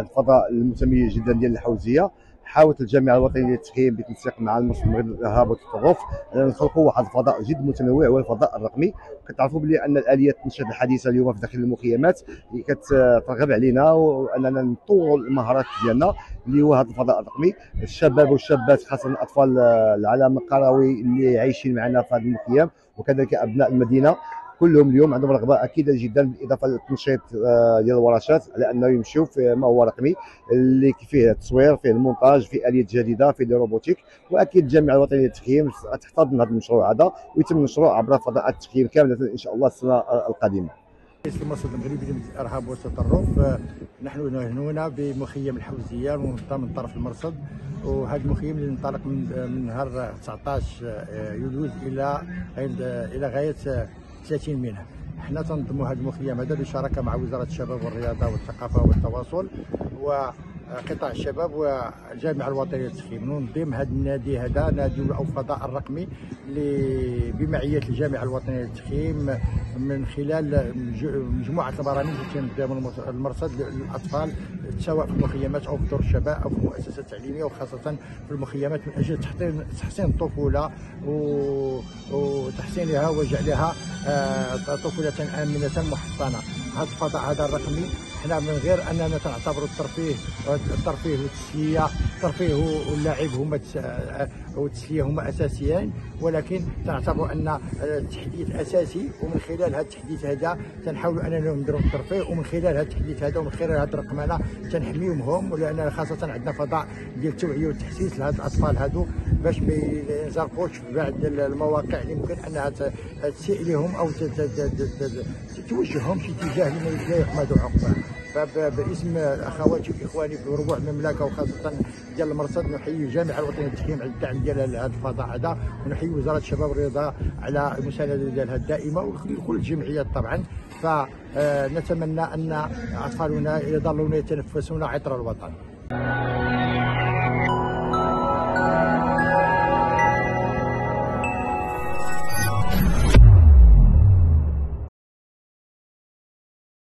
الفضاء المتميز جدا ديال الحوزية. حاولت الجامعة الوطنيه للتخييم بالتنسيق مع المرصد المغربي للارهاب والتطرف. ان نخلقوا واحد الفضاء جد متنوع هو الفضاء الرقمي. كتعرفوا بلي أن الآليات التنشيط الحديثة اليوم في داخل المخيمات كترغب علينا وأننا نطوروا المهارات ديالنا اللي هو هذا الفضاء الرقمي. الشباب والشابات خاصة الأطفال العالم القروي اللي عايشين معنا في هذا المخيم وكذلك أبناء المدينة. كلهم اليوم عندهم رغبة أكيدة جدا بالاضافه للتنشيط آه، ديال الورشات على أنه يمشوا في ما هو رقمي اللي فيه التصوير فيه المونتاج فيه اليات جديدة فيه روبوتيك وأكيد الجامعة الوطنيه للتخييم تحتضن هذا المشروع هذا ويتم نشره عبر فضاءات التخييم كاملة إن شاء الله السنة القادمة. رئيس المرصد المغربي للارهاب والتطرف آه، نحن هنا بمخيم الحوزية منظم من طرف المرصد وهذا المخيم اللي انطلق من من نهار 19 آه، يوليو إلى إلى غاية 30 منها. حنا تنظموا هذا المخيم هذا بشراكة مع وزارة الشباب والرياضة والثقافة والتواصل و قطاع الشباب والجامعة الوطنية للتخييم ننظم هذا النادي هذا نادي أو الفضاء الرقمي بمعية الجامعة الوطنية للتخييم من خلال مجموعة البرامج التي تنظم المرصد للأطفال سواء في المخيمات أو في دور الشباب أو في المؤسسات التعليمية وخاصة في المخيمات من أجل تحسين الطفولة وتحسينها وجعلها آه، طفولة آمنة محصنة. هذا الفضاء هذا الرقمي حنا من غير أننا تعتبر الترفيه الترفيه والتسليه الترفيه واللعب هما والتسلية هما اساسيين ولكن تعتبر أن التحديث أساسي ومن خلال هذا التحديث هذا تنحاولوا أننا نديروا الترفيه. ومن خلال هذا التحديث هذا ومن خلال هذه الرقمنه تنحميهم. هم ولان خاصة عندنا فضاء ديال التوعية والتحسيس لهاد الأطفال هادو. باش ما ينزرقوش في بعض المواقع اللي ممكن انها تسيء لهم أو توجههم شي اتجاه لا يحمدوا عقباه فباسم أخواتي وإخواني في ربوع المملكة وخاصة ديال المرصد نحيي الجامعة الوطنيه للتحكيم على الدعم ديال هذا الفضاء هذا ونحيي وزارة الشباب والرياضة على المساندة ديالها الدائمة وكل الجمعيات طبعا. فنتمنى أن أطفالنا يظلون يتنفسون عطر الوطن.